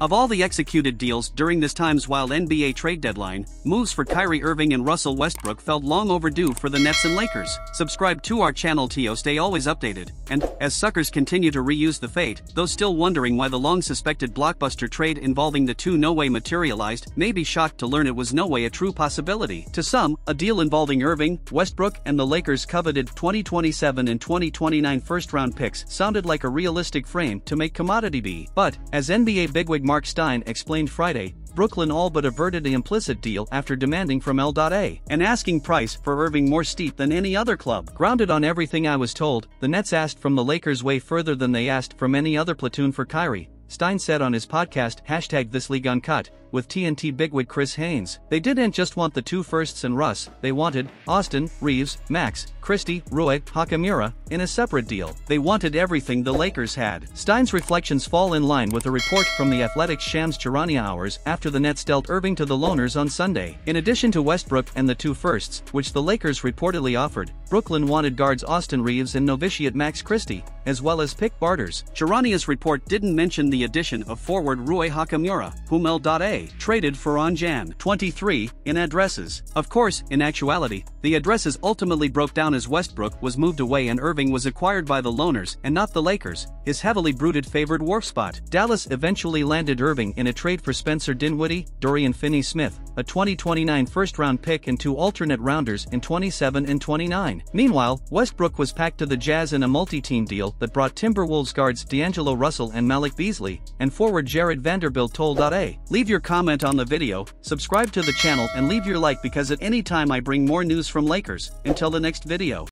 Of all the executed deals during this time's wild NBA trade deadline, moves for Kyrie Irving and Russell Westbrook felt long overdue for the Nets and Lakers. Subscribe to our channel to stay always updated, and, as suckers continue to reuse the fate, those still wondering why the long-suspected blockbuster trade involving the two no way materialized may be shocked to learn it was no way a true possibility. To some, a deal involving Irving, Westbrook and the Lakers' coveted 2027 and 2029 first-round picks sounded like a realistic frame to make commodity be. But, as NBA bigwig Mark Stein explained Friday, Brooklyn all but averted the implicit deal after demanding from L.A. an asking price for Irving more steep than any other club. Grounded on everything I was told, the Nets asked from the Lakers way further than they asked from any other platoon for Kyrie, Stein said on his podcast hashtag This League Uncut, with TNT bigwig Chris Haynes. They didn't just want the two firsts and Russ, they wanted Austin, Reaves, Max, Christie, Rui, Hachimura, in a separate deal. They wanted everything the Lakers had. Stein's reflections fall in line with a report from the Athletic's Shams Charania hours after the Nets dealt Irving to the Loners on Sunday. In addition to Westbrook and the two firsts, which the Lakers reportedly offered, Brooklyn wanted guards Austin Reaves and novitiate Max Christie, as well as pick barters. Charania's report didn't mention the addition of forward Rui Hachimura, whom L.A traded for on Jan 23 in addresses. Of course, in actuality, the addresses ultimately broke down as Westbrook was moved away and Irving was acquired by the Loners and not the Lakers, his heavily brooded favored wharf spot. Dallas eventually landed Irving in a trade for Spencer Dinwiddie, Dorian Finney-Smith, a 2029 first-round pick and two alternate rounders in 27 and 29. Meanwhile, Westbrook was packed to the Jazz in a multi-team deal that brought Timberwolves guards D'Angelo Russell and Malik Beasley, and forward Jarred Vanderbilt told A. Leave your comment on the video, subscribe to the channel and leave your like because at any time I bring more news from Lakers. Until the next video.